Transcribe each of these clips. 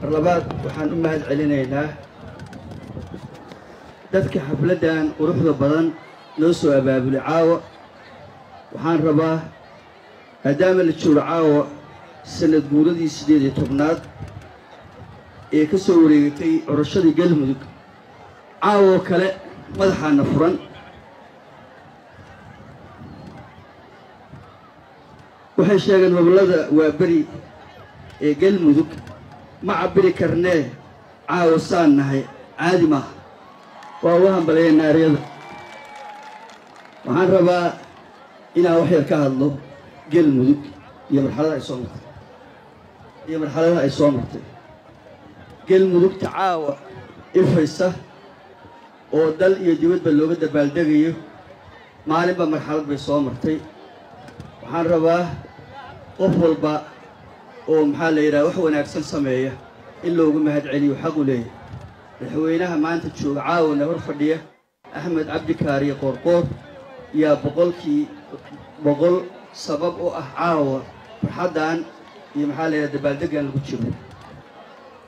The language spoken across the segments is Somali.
mar labaad waxaan u mahad celinaynaa dadka xafladdan quruxda badan noo soo abaabulay caawa waxaan rabaa maadaama la joogo caawa sanad guuradii siddeed iyo tobnaad ee ka soo wareegatay curashadii galmudug. Caawoo kale madaxaana furan. Waxay sheegeen gobollada waa beri ee galmudug ma cabbiri karnee caawa saan nahay. Caadi maaha waa uga hambaleeya naaryada waxaan rabaa inaan wax yar ka hadlo galmudug iyo marxaladaha ay soo martay. Iyo marxaladaha ay soo martay. Galmudugta caawa ifaysa oo dal iyo dibadba looga dabaaldegayo. Maalinba marxalad bay soo martay. Waxaan rabaa qof walba oo maxaa la yidhaha wax wanaagsan sameeya in loogu mahad celiyo xaq u leeyahay. Madaxweynaha maanta jooga caawana hor fadhiya axmed cabdikaariyo qoorqoor yaa boqolkii boqol sabab u ah caawa farxaddan iyo maxaa la yidhaha dabaaldeggan lagu jiro.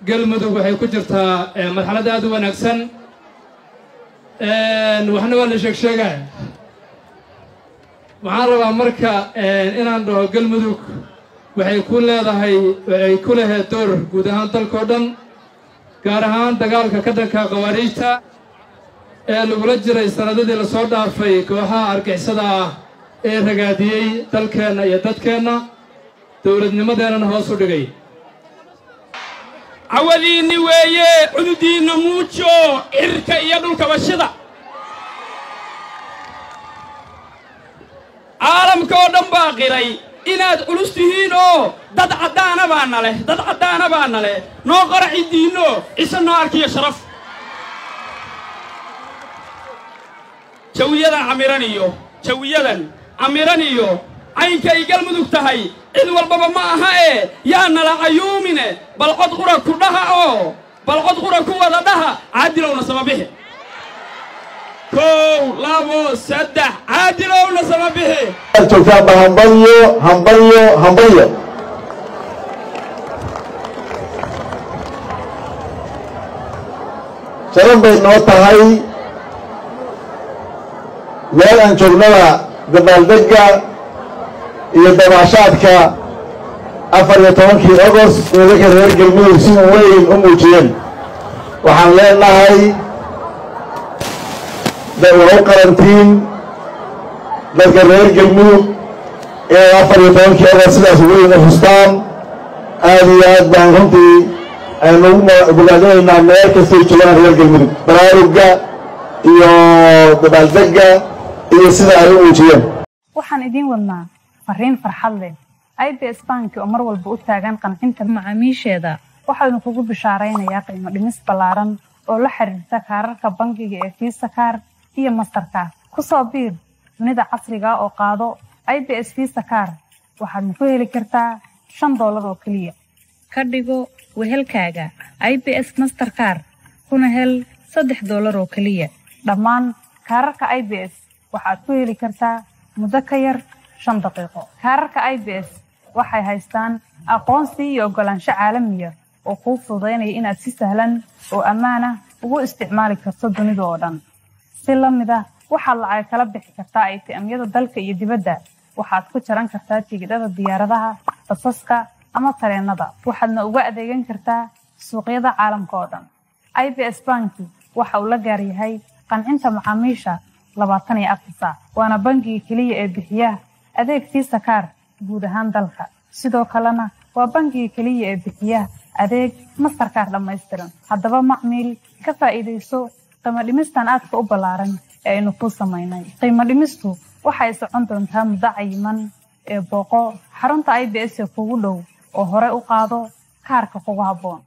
Galmudug waxay ku jirtaa marxalad aad u wanaagsan. Waxna waa la sheeg sheegaya waxaan rabaa marka inaan dhaho galmudug waxay ku leedahay waxay ku lahayd door guud ahaan dalkao dhan gaar ahaan dagaalka ka dhanka khawaariijta ee lagula jiray sannadadii la soo dhaafay kooxaha argixisada ah ee ragaadiyey dalkeenna iyo dadkeenna dowladnimadeennana hoos u dhigay. Cawadiinni weeye cududiinna muujo cirka iyo dhulka bashida. Caalamka oo dhan baa qiray inaad culus tihiin oo dad caddaana baana leh dad caddaana baana leh. Noo qaraxidiinno cise noo arkiyo sharaf. Jawiyadan camiran iyo jawiyadan camiran iyo caynkay galmudug tahay. Cid walbaba ma aha ee yaa nala cayuumine bal cod qura ku dhaha oo bal cod qura ku wada dhaha caadilowna sama kow labo saddex caadilowna sama bixi joogtaanba hambalyo jaran bay noo tahay meel aan joognada dabaaldegga iyo dabaashaadka afar iyo tobankii ogost dadaka reer galmudug si weyn u muujiyeen waxaan leenahay u qarantiin dadka reer galmudug inay afar iyo ogost sidaas weyn u hustaan aad iyo aad baan runtii aynu ugu bogaadinaynaa meel kastay joogaan reer galmudug baraarugga iyo dabaaldegga iyo sida ay u muujiyeen. Waxaan idiin wadnaa fariin farxad leh. I b s banki oo mar walba u taagan qancinta macaamiisheeda waxaynu kugu bishaaraynayaa qiimo dhimis ballaaran oo la xiriirta kaararka bangiga ee fiisa kaar iyo mastarkaar ku soo biir dunida casriga oo qaado i b s fiisa kaar. Waxaadna ku heli kartaa shan doolar oo keliya ka dhigo wehelkaaga i b s masterkaar kuna hel saddex doolar oo keliya dhammaan kaararka i b s waxaad ku heli kartaa muddo ka yar shan daqiiqo. Kaararka i b s waxay haystaan aqoonsi iyo oggolaansho caalamiya oo kuu fududaynaya inaad si sahlan oo ammaan ah ugu isticmaali karto dunida oo dhan. Si la mid ah waxaad lacag kala bixi kartaa aytiamyada dalka iyo dibadda. Waxaad ku jaran kartaa tigidhada diyaaradaha basaska ama tareennada waxaadna uga adeegan kartaa suuqyada caalamka oo dhan i b s banki waxa uu la gaaryahay qancinta macaamiisha labaatan iyo afar saac waana bangiga keliya ee bixiya adeeg fiisa kaar guud ahaan dalka. Sidoo kalena waa bangiga keliya ee bixiya adeeg mastarkaar dhammaystiran. Haddaba macmiil ka faa'iidayso qiimo dhimistan aadka u ballaaran aynu kuu samaynay. Qiimo dhimistu waxay socon doontaa muddo cayiman ee booqo. Xarunta i b s ee kugu dhow oo hore u qaado kaarka kugu habboon